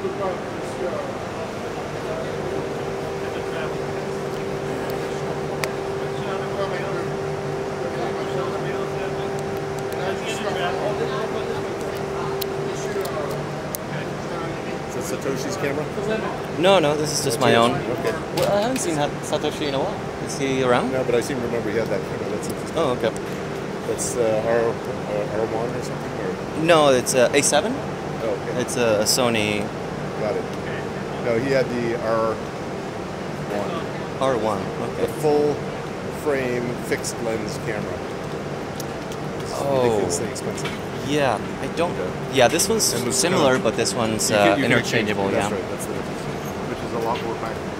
Is that Satoshi's camera? No, no, this is just my own. Okay. Well, I haven't seen Satoshi in a while. Is he around? No, but I seem to remember he had that camera. That's interesting. Oh, okay. That's uh, R, uh, R1 or something? Or? No, it's uh, A7. Oh, okay. It's a Sony Got it. No, he had the R1, R1. the Okay. full frame fixed lens camera. It's Oh. ridiculously expensive. Yeah, I don't. Yeah, this one's similar, but this one's uh, can- you can interchangeable. exchange- Yeah. That's right. That's the difference. Which is a lot more practical.